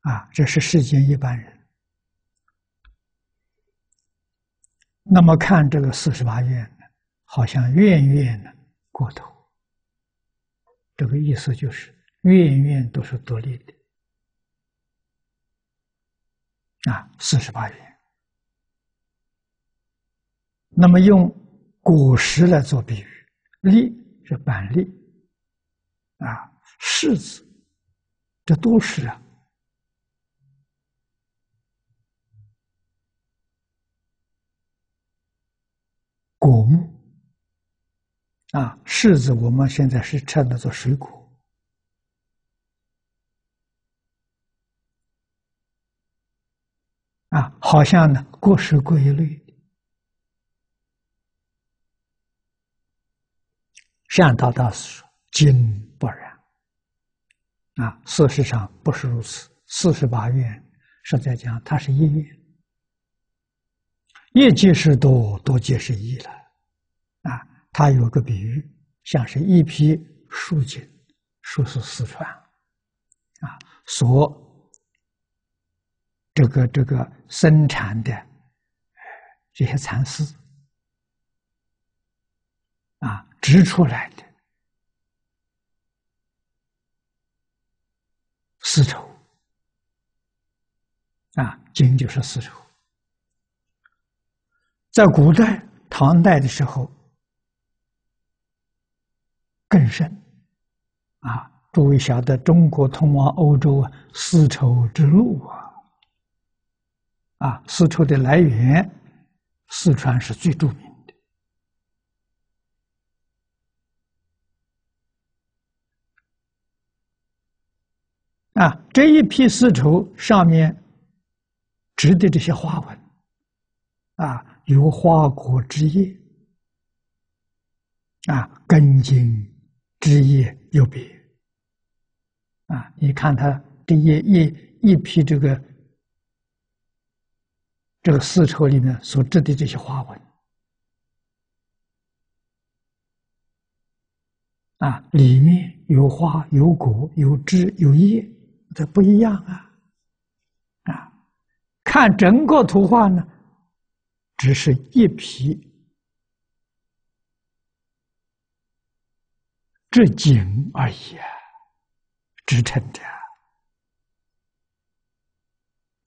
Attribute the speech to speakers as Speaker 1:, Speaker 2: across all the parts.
Speaker 1: 啊，这是世间一般人。那么看这个四十八愿呢，好像愿愿呢过头。这个意思就是愿愿都是独立的啊，四十八愿。那么用果实来做比喻，粒是板栗啊，柿子，这都是啊。果木啊，柿子我们现在是称它做水果啊，好像呢各是各一类的。善导大师说：“今不然啊，事实上不是如此。四十八愿实在讲，它是一愿。”一即是多，多即是一了，啊，它有个比喻，像是一批树锦，树是四川，啊，所这个这个生产的这些蚕丝，啊，织出来的丝绸，啊，锦就是丝绸。在古代唐代的时候更甚，啊，诸位晓得中国通往欧洲啊，丝绸之路啊，啊，丝绸的来源，四川是最著名的。啊，这一批丝绸上面织的这些花纹，啊。有花果枝叶，啊，根茎枝叶有别，啊，你看它这一一一批这个这个丝绸里面所织的这些花纹，啊，里面有花有果有枝有叶，这不一样，啊，看整个图画呢。只是一匹织锦而已啊，支撑着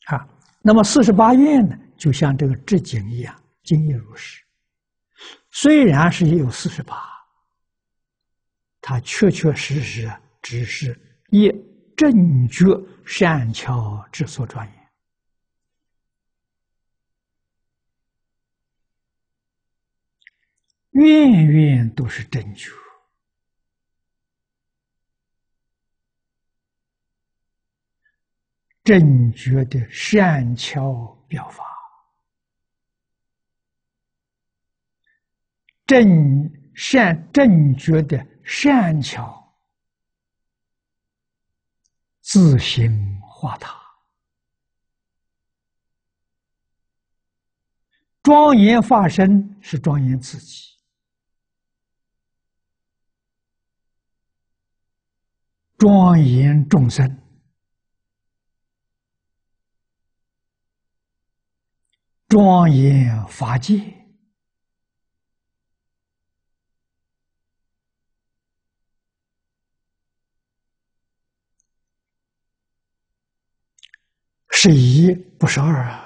Speaker 1: 啊。那么四十八愿呢，就像这个织锦一样，锦也如是。虽然是有四十八，它确确实实只是一正觉善巧之所庄严。愿愿都是正觉，正觉的善巧表法，正善正觉的善巧。自行化他，庄严化身是庄严自己。庄严众生，庄严法界，是一不是二啊！